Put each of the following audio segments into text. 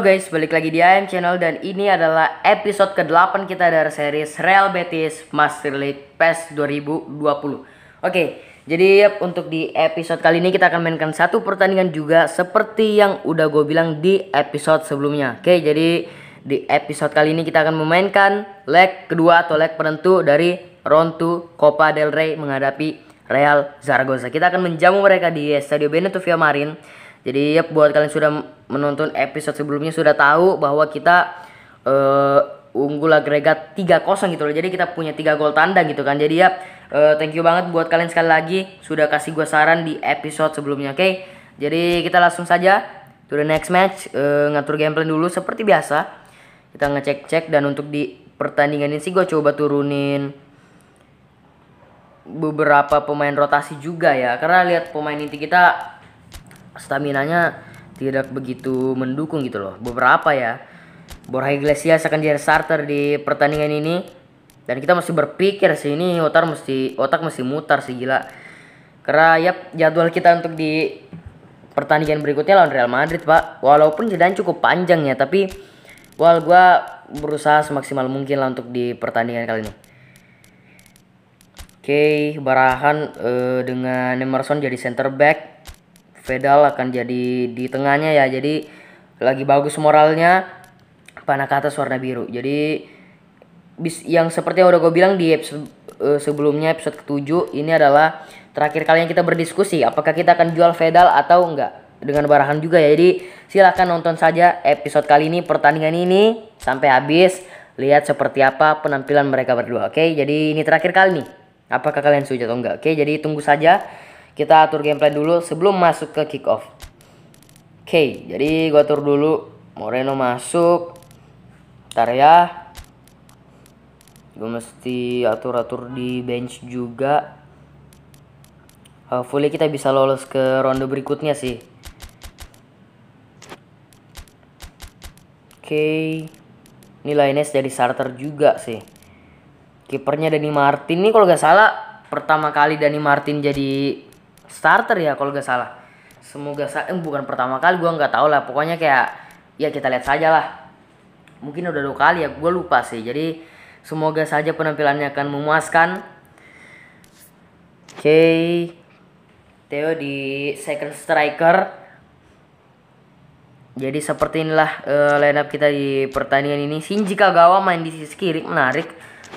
Halo guys, balik lagi di AM Channel dan ini adalah episode ke-8 kita dari series Real Betis Master League PES 2020. Oke, jadi untuk di episode kali ini kita akan mainkan satu pertandingan juga seperti yang udah gue bilang di episode sebelumnya. Oke, jadi di episode kali ini kita akan memainkan leg kedua atau leg penentu dari round 2 Copa del Rey menghadapi Real Zaragoza. Kita akan menjamu mereka di Stadio Benito Villamarin. Jadi ya buat kalian sudah menonton episode sebelumnya sudah tahu bahwa kita uh, unggul agregat 3-0 gitu loh. Jadi kita punya 3 gol tanda gitu kan. Jadi ya uh, thank you banget buat kalian sekali lagi sudah kasih gue saran di episode sebelumnya. Oke. Okay? Jadi kita langsung saja to the next match uh, ngatur gameplay dulu seperti biasa. Kita ngecek-cek dan untuk di pertandingan ini sih gue coba turunin beberapa pemain rotasi juga ya. Karena lihat pemain inti kita stamina-nya tidak begitu mendukung gitu loh. Beberapa ya. Borja Iglesias akan jadi starter di pertandingan ini. Dan kita masih berpikir sih ini otak mesti otak mesti mutar sih gila. Karena ya jadwal kita untuk di pertandingan berikutnya lawan Real Madrid, Pak. Walaupun jedanya cukup panjang ya, tapi wal gua berusaha semaksimal mungkin lah untuk di pertandingan kali ini. Oke, okay, Barahan uh, dengan Emerson jadi center back. Vedal akan jadi di tengahnya ya. Jadi lagi bagus moralnya. Panah ke atas warna biru. Jadi bis yang seperti yang udah gue bilang di episode uh, sebelumnya episode ketujuh ini adalah terakhir kali yang kita berdiskusi apakah kita akan jual Vedal atau enggak dengan Barahan juga ya. Jadi silahkan nonton saja episode kali ini pertandingan ini sampai habis. Lihat seperti apa penampilan mereka berdua. Oke, jadi ini terakhir kali nih. Apakah kalian setuju atau enggak? Oke, jadi tunggu saja. Kita atur gameplay dulu sebelum masuk ke kick off. Oke, jadi gua atur dulu. Moreno masuk. Ntar ya. Gue mesti atur-atur di bench juga. Hopefully kita bisa lolos ke ronde berikutnya sih. Oke. Ini Lainez jadi starter juga sih. Kipernya Dani Martin nih kalau gak salah pertama kali Dani Martin jadi starter ya kalau gak salah. Semoga saya eh, bukan pertama kali gue nggak tahu lah. Pokoknya kayak ya kita lihat saja lah. Mungkin udah dua kali ya gue lupa sih. Jadi semoga saja penampilannya akan memuaskan. Oke. Okay. Theo di second striker. Jadi seperti inilah uh, lineup kita di pertandingan ini. Shinji Kagawa main di sisi kiri menarik.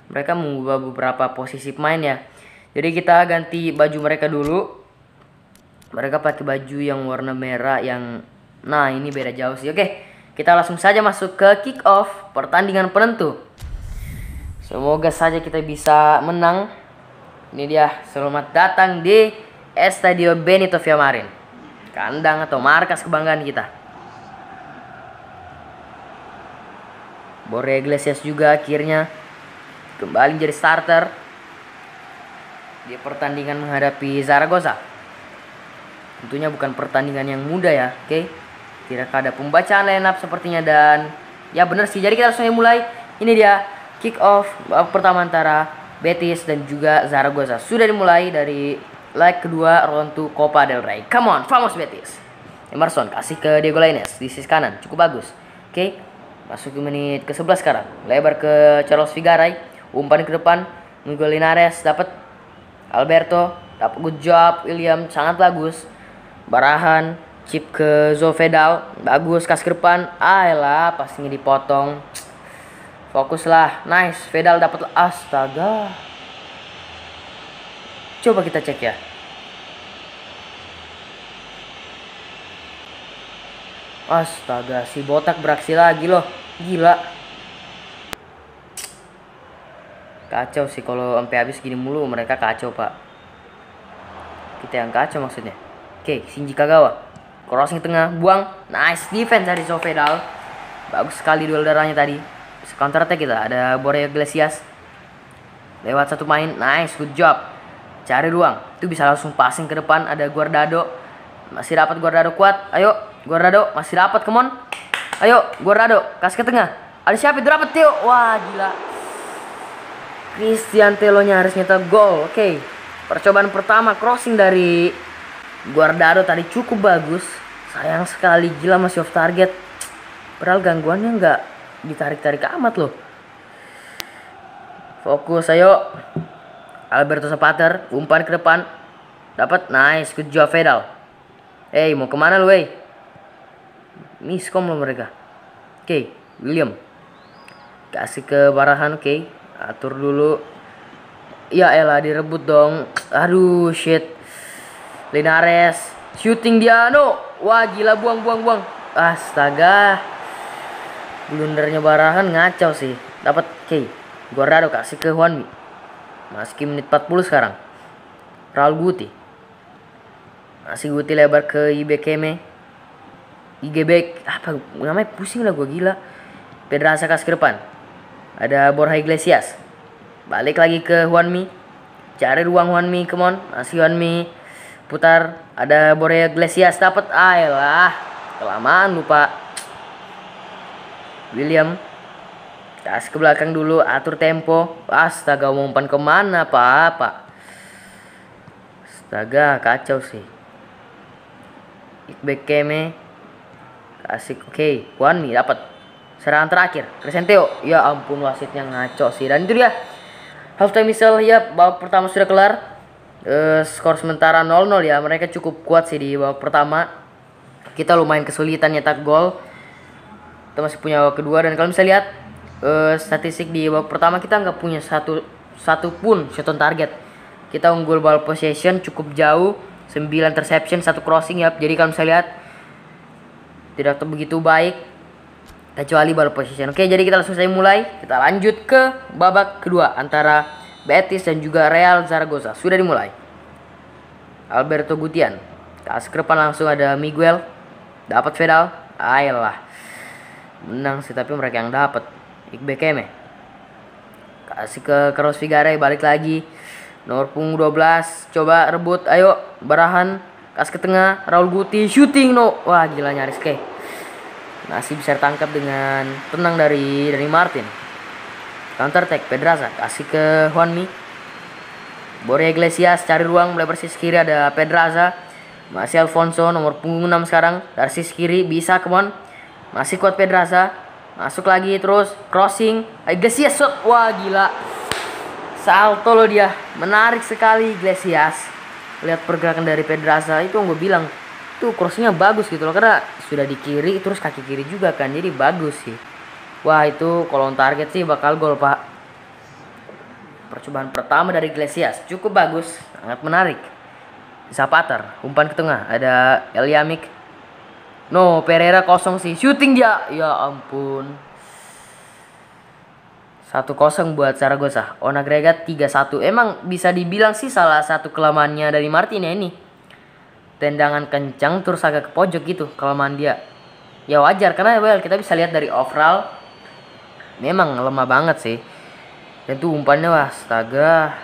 Mereka mengubah beberapa posisi pemain ya jadi kita ganti baju mereka dulu mereka pakai baju yang warna merah yang nah ini beda jauh sih. Oke kita langsung saja masuk ke kick off pertandingan penentu. Semoga saja kita bisa menang. Ini dia selamat datang di Estadio Benito Villamarin kandang atau markas kebanggaan kita. Borja Iglesias juga akhirnya kembali jadi starter di pertandingan menghadapi Zaragoza Tentunya bukan pertandingan yang mudah ya, oke? Okay? Kira ada pembacaan line up sepertinya dan ya benar sih. Jadi kita langsung mulai. Ini dia kick off pertama antara Betis dan juga Zaragoza. Sudah dimulai dari leg kedua round Copa del Rey. Come on, famous Betis. Emerson kasih ke Diego Lainez di sisi kanan, cukup bagus. Oke. Okay? Masuk ke menit ke-11 sekarang. Lebar ke Charles Figaray, umpan ke depan, Miguel Linares dapat Alberto, dapat good job William sangat bagus. Barahan chip ke Zovedal bagus kasih ke depan ayolah pastinya dipotong. Fokus lah nice Vedal dapat astaga. Coba kita cek ya. Astaga si botak beraksi lagi loh. Gila. Kacau sih kalau sampai habis gini mulu mereka kacau pak. Kita yang kacau maksudnya Oke, Shinji Kagawa. Crossing tengah, buang. Nice defense dari Sovedal. Bagus sekali duel darahnya tadi. Counter attack kita. Ada Borja Iglesias. Lewat satu main. Nice, good job. Cari ruang. Itu bisa langsung passing ke depan. Ada Guardado. Masih dapat Guardado kuat. Ayo, Guardado masih dapat. Come on. Ayo, Guardado kasih ke tengah. Ada siapa itu dapat Theo? Wah, gila. Christian Telonya harus nyetak gol. Oke. Okay. Percobaan pertama crossing dari Guardado tadi cukup bagus. Sayang sekali gila masih off target. Padahal gangguannya nggak ditarik-tarik amat loh. Fokus ayo. Alberto Zapater umpan ke depan. Dapat nice good job Fedal. Eh hey, mau ke mana lu eh? Miskom lo mereka. Oke, okay, William. Kasih ke Barahan, oke. Okay. Atur dulu. Ya elah direbut dong. Aduh shit. Linares shooting dia no. Wah gila buang buang buang. Astaga. Blundernya Barahan ngacau sih. Dapat. Okay. Guardado kasih ke Juanmi. Masih menit 40 sekarang. Raul Guti. Masih Guti lebar ke Ibekeme. IGB apa namanya pusing lah gue gila. Pedraza kasih ke depan. Ada Borja Iglesias. Balik lagi ke Juanmi. Cari ruang Juanmi, come on. Masih Juanmi. Putar. Ada Borja Iglesias dapat. Ayolah. Kelamaan lupa. William Tas ke belakang dulu, atur tempo. Astaga, mau umpan ke mana, Pak? Pak. Astaga, kacau sih. Ikbek Keme. Kasih, oke. Okay. One dapat. Serangan terakhir. Crescenteo. Ya ampun, wasitnya ngaco sih. Dan itu dia. Halftime whistle, ya, babak pertama sudah kelar. Uh, skor sementara 0-0 ya. Mereka cukup kuat sih di babak pertama. Kita lumayan kesulitan nyetak gol. Kita masih punya babak kedua. Dan kalau bisa lihat, uh, statistik di babak pertama kita nggak punya satu satu pun shot on target. Kita unggul ball possession cukup jauh, 9 interception, satu crossing ya. Jadi kalau misalnya lihat tidak begitu baik kecuali ball possession. Oke, jadi kita langsung saja mulai. Kita lanjut ke babak kedua antara Betis dan juga Real Zaragoza. Sudah dimulai. Alberto Gutian. Tas ke langsung ada Miguel. Dapat Fedal. Ayolah. Menang sih tapi mereka yang dapat. Iqbal Keme kasih ke Carlos Figare balik lagi nomor punggung 12 coba rebut ayo Barahan kasih ke tengah Raul Guti shooting no wah gila nyaris ke masih bisa tangkap dengan tenang dari dari Martin counter attack Pedraza kasih ke Juanmi Borja Iglesias cari ruang melebar sisi kiri ada Pedraza masih Alfonso nomor punggung 6 sekarang dari sisi kiri bisa kemon masih kuat Pedraza Masuk lagi terus crossing. Iglesias shot. Wah gila. Salto loh dia. Menarik sekali Iglesias. Lihat pergerakan dari Pedraza itu gue bilang tuh crossingnya bagus gitu loh karena sudah di kiri terus kaki kiri juga kan jadi bagus sih. Wah itu kalau target sih bakal gol pak. Percobaan pertama dari Iglesias cukup bagus, sangat menarik. Zapater, umpan ke tengah, ada Eliamik No, Pereira kosong sih. Shooting dia. Ya ampun. Satu kosong buat Zaragoza. On agregat 3-1. Emang bisa dibilang sih salah satu kelemahannya dari Martin ya ini. Tendangan kencang terus agak ke pojok gitu kelemahan dia. Ya wajar karena well kita bisa lihat dari overall memang lemah banget sih. Dan tuh umpannya wah astaga.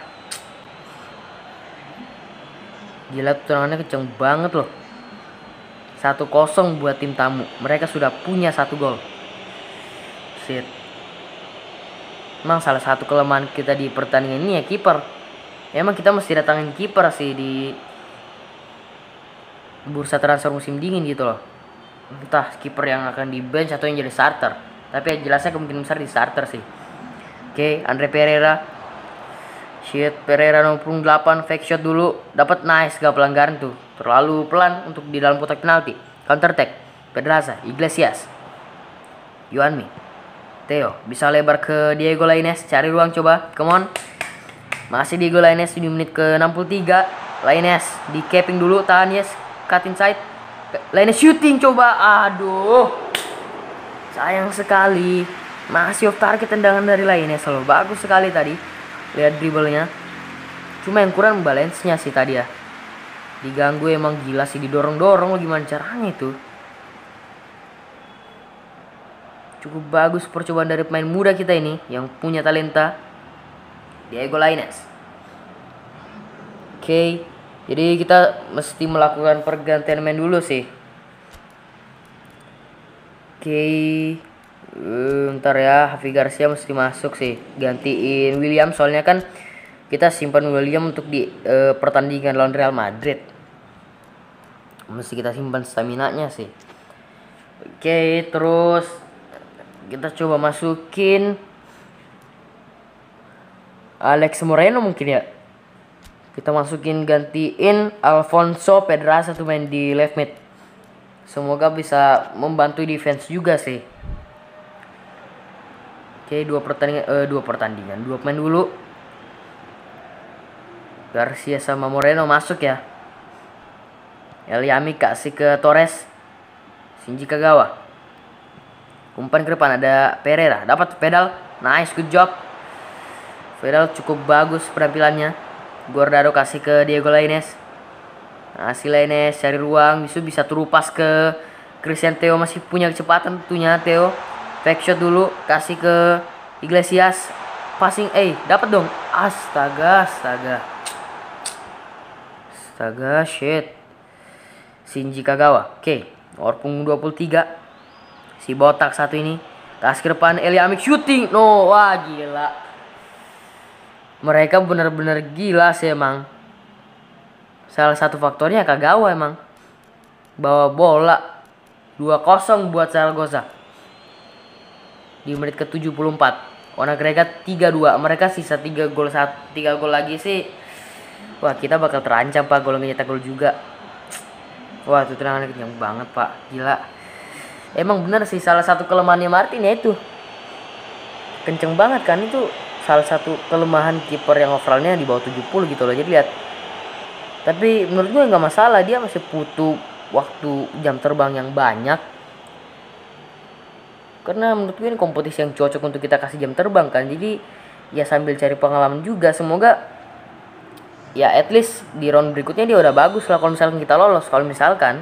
Gila tendangannya kencang banget loh. 1-0 buat tim tamu. Mereka sudah punya satu gol. Shit. Emang salah satu kelemahan kita di pertandingan ini ya kiper. Emang kita mesti datangin kiper sih di bursa transfer musim dingin gitu loh. Entah kiper yang akan di bench atau yang jadi starter. Tapi jelasnya kemungkinan besar di starter sih. Oke, Andre Pereira. Shit, Pereira nomor 8 fake shot dulu. Dapat nice gak pelanggaran tuh. Terlalu pelan untuk di dalam kotak penalti. Counter attack. Pedraza, Iglesias. Yuanmi. Theo bisa lebar ke Diego Lainez. Cari ruang coba. Come on. Masih Diego Lainez di menit ke 63. Lainez di capping dulu. Tahan yes. Cut inside. Lainez shooting coba. Aduh. Sayang sekali. Masih off target tendangan dari Lainez. Selalu bagus sekali tadi. Lihat dribblenya. Cuma yang kurang balance-nya sih tadi ya diganggu emang gila sih didorong-dorong gimana caranya itu cukup bagus percobaan dari pemain muda kita ini yang punya talenta Diego Lainez oke okay. jadi kita mesti melakukan pergantian main dulu sih oke okay. uh, ntar ya Hafi Garcia mesti masuk sih gantiin William soalnya kan kita simpan William untuk di uh, pertandingan lawan Real Madrid mesti kita simpan stamina nya sih Oke, terus kita coba masukin Alex Moreno mungkin ya. Kita masukin gantiin Alfonso Pedraza tuh main di left mid. Semoga bisa membantu defense juga sih. Oke, dua pertandingan eh, dua pertandingan, dua pemain dulu. Garcia sama Moreno masuk ya. Eliami kasih ke Torres. Shinji Kagawa. Umpan ke depan ada Pereira. Dapat pedal. Nice, good job. Pedal cukup bagus penampilannya. Guardado kasih ke Diego Lainez. Nah, Lainez cari ruang. Bisu bisa terupas ke Christian Theo masih punya kecepatan tentunya Theo. Fake shot dulu kasih ke Iglesias. Passing eh dapat dong. Astaga, astaga. Astaga, shit. Shinji Kagawa. Oke, nomor punggung 23. Si botak satu ini. Kasih ke depan Eliamik shooting. No, wah gila. Mereka benar-benar gila sih emang. Salah satu faktornya Kagawa emang. Bawa bola 2-0 buat Zaragoza. Di menit ke-74. Warna agregat 3-2. Mereka sisa 3 gol 1 3 gol lagi sih. Wah, kita bakal terancam Pak kalau nyetak gol juga. Wah itu tendangannya kencang banget pak Gila Emang bener sih salah satu kelemahannya Martin ya itu Kenceng banget kan itu Salah satu kelemahan kiper yang overallnya di bawah 70 gitu loh Jadi lihat Tapi menurut gue nggak masalah Dia masih butuh waktu jam terbang yang banyak. Karena menurut gue ini kompetisi yang cocok untuk kita kasih jam terbang kan. Jadi ya sambil cari pengalaman juga Semoga ya at least di round berikutnya dia udah bagus lah kalau misalkan kita lolos. Kalau misalkan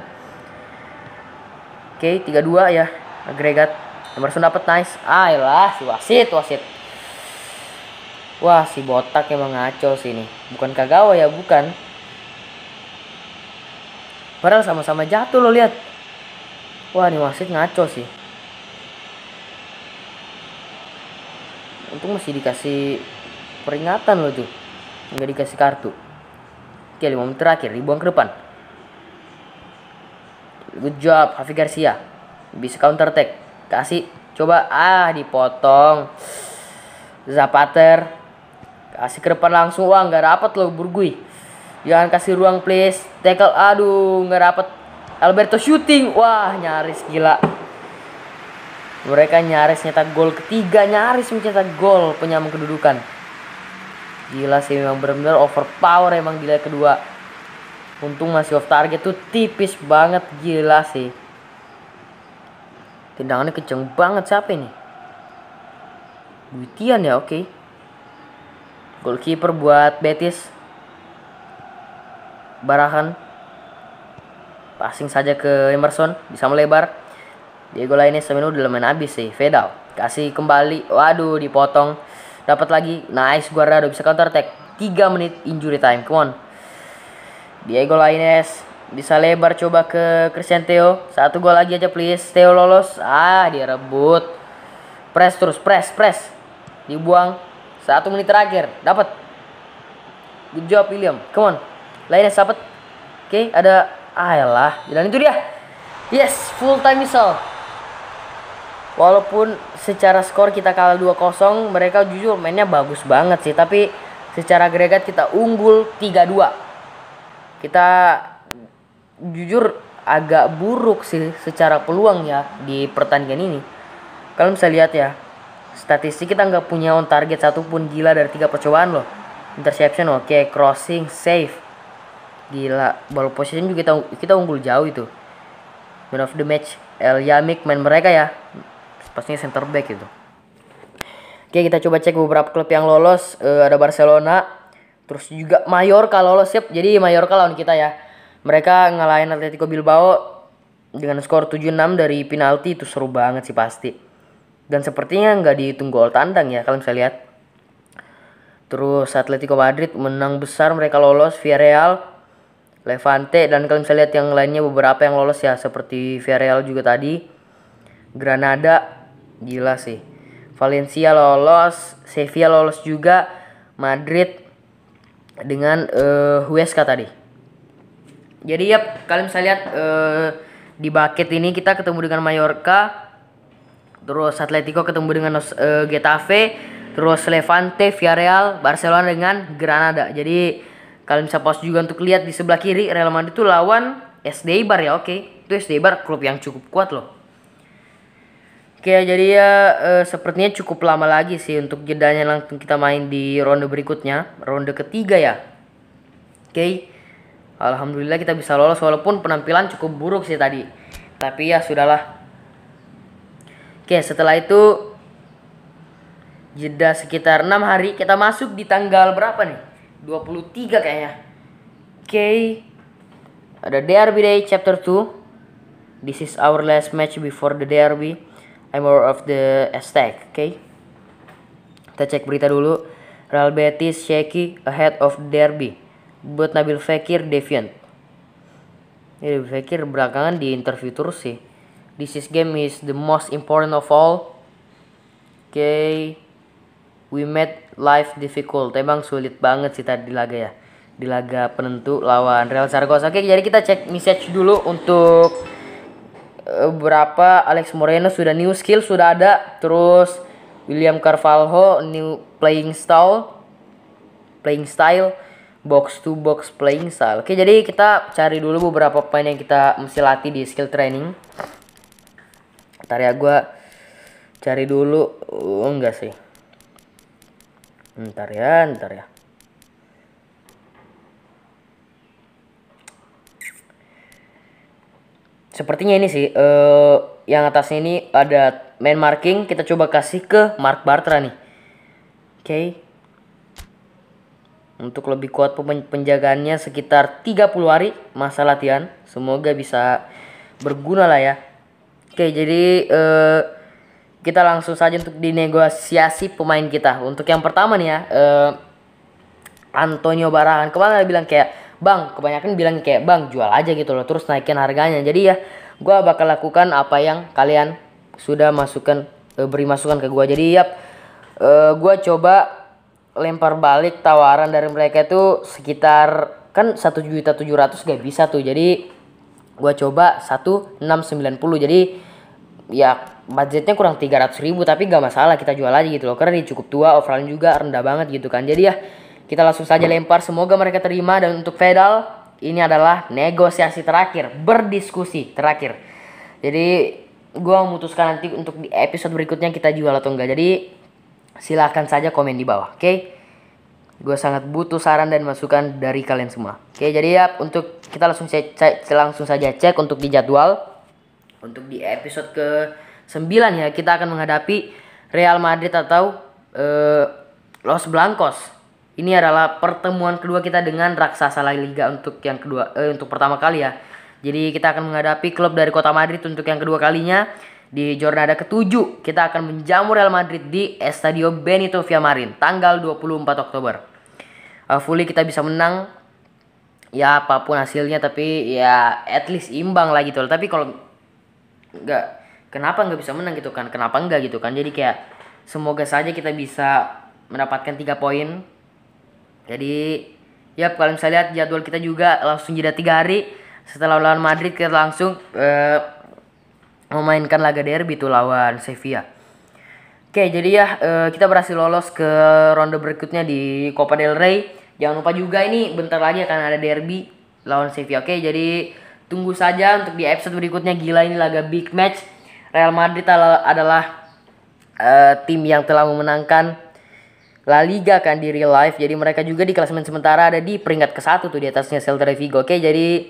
oke okay, 32 ya agregat. Emerson dapat nice. Ah lah si wasit wasit. Wah si botak emang ngaco sih ini bukan kagawa ya bukan padahal sama-sama jatuh lo lihat. Wah ini wasit ngaco sih. Untung masih dikasih peringatan lo tuh nggak dikasih kartu. Oke lima menit terakhir dibuang ke depan. Good job Hafi Garcia. Bisa counter attack. Kasih. Coba. Ah dipotong. Zapater kasih ke depan langsung. Wah nggak dapat loh Burgui jangan kasih ruang please tackle aduh nggak dapat Alberto shooting wah nyaris gila mereka nyaris nyetak gol ketiga nyaris mencetak gol penyambung kedudukan Gila sih memang benar-benar overpower emang leg kedua. Untung masih off target tuh tipis banget gila sih. Tendangannya kenceng banget siapa ini? Duitian ya oke. Okay. Goalkeeper buat Betis. Barahan. Passing saja ke Emerson bisa melebar. Diego Lainez sama udah main habis sih. Fedal kasih kembali. Waduh dipotong Dapat lagi. Nice Guardado bisa counter attack. 3 menit injury time. Come on. Diego Lainez bisa lebar coba ke Christian Theo. Satu gol lagi aja please. Theo lolos. Ah, dia rebut. Press terus, press, press. Dibuang. Satu menit terakhir. Dapat. Good job William. Come on. Lainez dapat. Oke, okay, ada ayolah. Dan itu dia. Yes, full time missile. Walaupun secara skor kita kalah 2-0, mereka jujur mainnya bagus banget sih, tapi secara agregat kita unggul 3-2. Kita jujur agak buruk sih secara peluang ya di pertandingan ini. Kalau bisa lihat ya, statistik kita nggak punya on target satupun gila dari tiga percobaan loh. Interception oke, okay. crossing safe. Gila, ball position juga kita kita unggul jauh itu. Man of the match El Yamik main mereka ya. Pastinya center back itu Oke kita coba cek beberapa klub yang lolos. Uh, ada Barcelona terus juga Mallorca lolos siap. Jadi Mallorca lawan kita ya. Mereka ngalahin Atletico Bilbao dengan skor 7-6 dari penalti. Itu seru banget sih pasti. Dan sepertinya nggak dihitung gol tandang ya kalian bisa lihat. Terus Atletico Madrid menang besar mereka lolos. Villarreal Levante dan kalian bisa lihat yang lainnya beberapa yang lolos ya seperti Villarreal juga tadi Granada Gila sih. Valencia lolos, Sevilla lolos juga, Madrid dengan uh, Huesca tadi. Jadi ya kalian bisa lihat uh, Di bucket ini kita ketemu dengan Mallorca, terus Atletico ketemu dengan uh, Getafe, terus Levante, Villarreal, Barcelona dengan Granada. Jadi kalian bisa pause juga untuk lihat di sebelah kiri Real Madrid itu lawan SD Bar ya, oke. Itu SD Bar klub yang cukup kuat loh. Oke, jadi ya uh, sepertinya cukup lama lagi sih untuk jedanya langsung kita main di ronde berikutnya, ronde ketiga ya. Oke. Alhamdulillah kita bisa lolos walaupun penampilan cukup buruk sih tadi. Tapi ya sudahlah. Oke, setelah itu jeda sekitar 6 hari kita masuk di tanggal berapa nih 23 kayaknya. Oke. Okay. ada derby day chapter 2 this is our last match before the derby I'm more of the Aztec oke? Okay. kita cek berita dulu. Real Betis shaky ahead of derby buat Nabil Fekir deviant. Ya, Nabil Fekir belakangan di interview terus sih. This is game is the most important of all. Oke. okay. We made life difficult. Emang sulit banget sih tadi laga ya. Di laga penentu lawan Real Zaragoza. Oke, jadi kita cek message dulu untuk uh, berapa Alex Moreno sudah new skill sudah ada. Terus William Carvalho new playing style. Playing style box to box playing style. Oke, jadi kita cari dulu beberapa poin yang kita mesti latih di skill training. Ntar ya gue cari dulu. Oh, enggak sih. Ntar ya, ntar ya. Sepertinya ini sih, uh, yang atasnya ini ada main marking. Kita coba kasih ke Mark Bartra nih. Oke. Okay. Untuk lebih kuat penjagaannya sekitar 30 hari masa latihan. Semoga bisa berguna lah ya. Oke, okay, jadi uh, kita langsung saja untuk dinegosiasi pemain kita. Untuk yang pertama nih ya, uh, Antonio Barangan. Kemarin bilang kayak, Bang, kebanyakan bilang kayak, Bang, jual aja gitu loh. Terus naikin harganya. Jadi ya, gue bakal lakukan apa yang kalian sudah masukkan, uh, beri masukan ke gue. Jadi ya, uh, gue coba lempar balik tawaran dari mereka itu sekitar kan satu juta tujuh ratus gak bisa tuh. Jadi gue coba satu enam sembilan puluh. Jadi ya budgetnya kurang 300 ribu tapi gak masalah kita jual aja gitu loh. Karena dia cukup tua overall juga rendah banget gitu kan. Jadi ya kita langsung saja lempar. Semoga mereka terima. Dan untuk pedal ini adalah negosiasi terakhir berdiskusi terakhir. Jadi gue memutuskan nanti untuk di episode berikutnya kita jual atau enggak jadi silahkan saja komen di bawah oke? Okay? gue sangat butuh saran dan masukan dari kalian semua oke? Jadi ya untuk kita langsung cek, cek langsung saja cek untuk di jadwal untuk di episode ke 9 ya kita akan menghadapi Real Madrid atau uh, Los Blancos. Ini adalah pertemuan kedua kita dengan raksasa La Liga untuk yang kedua uh, untuk pertama kali ya. Jadi kita akan menghadapi klub dari kota Madrid untuk yang kedua kalinya di jornada ketujuh kita akan menjamu Real Madrid di Estadio Benito Villamarin tanggal 24 Oktober. Hopefully kita bisa menang ya apa pun hasilnya tapi ya at least imbang lah gitu loh. Tapi kalau nggak. Kenapa nggak bisa menang gitu kan? Kenapa enggak gitu kan? Jadi kayak semoga saja kita bisa mendapatkan tiga poin. Jadi ya kalian bisa lihat jadwal kita juga langsung jeda tiga hari. Setelah lawan Madrid kita langsung uh, memainkan laga derby itu lawan Sevilla. Oke jadi ya uh, kita berhasil lolos ke ronde berikutnya di Copa del Rey. Jangan lupa juga ini bentar lagi akan ada derby lawan Sevilla. Oke jadi tunggu saja untuk di episode berikutnya gila ini laga big match Real Madrid adalah uh, tim yang telah memenangkan La Liga kan di real life. Jadi mereka juga di klasemen sementara ada di peringkat ke satu tuh di atasnya Celta de Vigo. Oke, jadi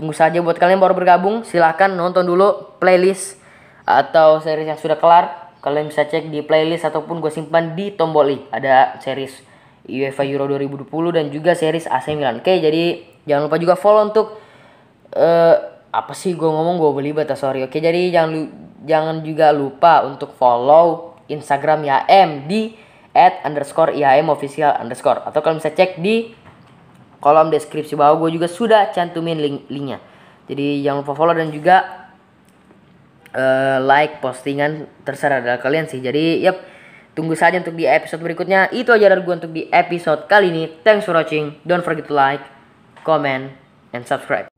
tunggu saja buat kalian baru bergabung. Silahkan nonton dulu playlist atau series yang sudah kelar. Kalian bisa cek di playlist ataupun gue simpan di tombol i. Ada series UEFA Euro 2020 dan juga series AC Milan. Oke, jadi jangan lupa juga follow untuk uh, apa sih gue ngomong? Gue beli bata sorry. Oke, jadi jangan jangan juga lupa untuk follow Instagram YAM di at underscore IHM official underscore. Atau kalau bisa cek di kolom deskripsi bawah. Gue juga sudah cantumin link linknya. Jadi jangan lupa follow dan juga uh, like postingan terserah dari kalian sih. Jadi yep tunggu saja untuk di episode berikutnya. Itu aja dari gue untuk di episode kali ini. Thanks for watching. Don't forget to like comment and subscribe